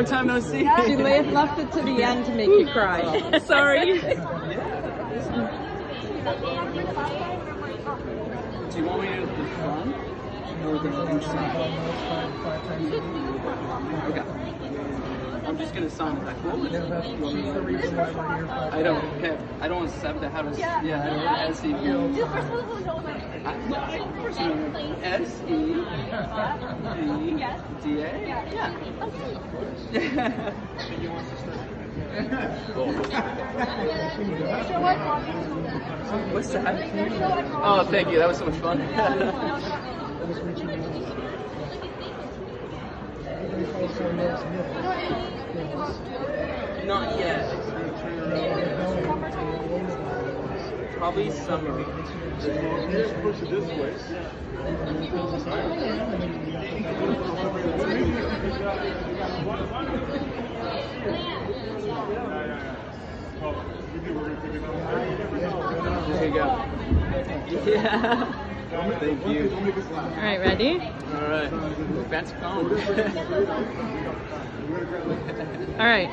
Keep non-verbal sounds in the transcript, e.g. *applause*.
Long time no see. She left left it to the end to make you cry. *laughs* Sorry. Do you want me to do the front or the inside? Okay. I'm just gonna sign it. That cool? I don't. Okay. I don't want Sevda. How does? Yeah. I don't want S E. S E D D A. Yeah. *laughs* What's that? Oh, thank you. That was so much fun. *laughs* Not yet. Probably summer. Push it this way. There you go. *laughs* Yeah. Thank you. All right, ready? All right. Fancy phone. *laughs* All right.